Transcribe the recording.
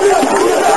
¡Viva,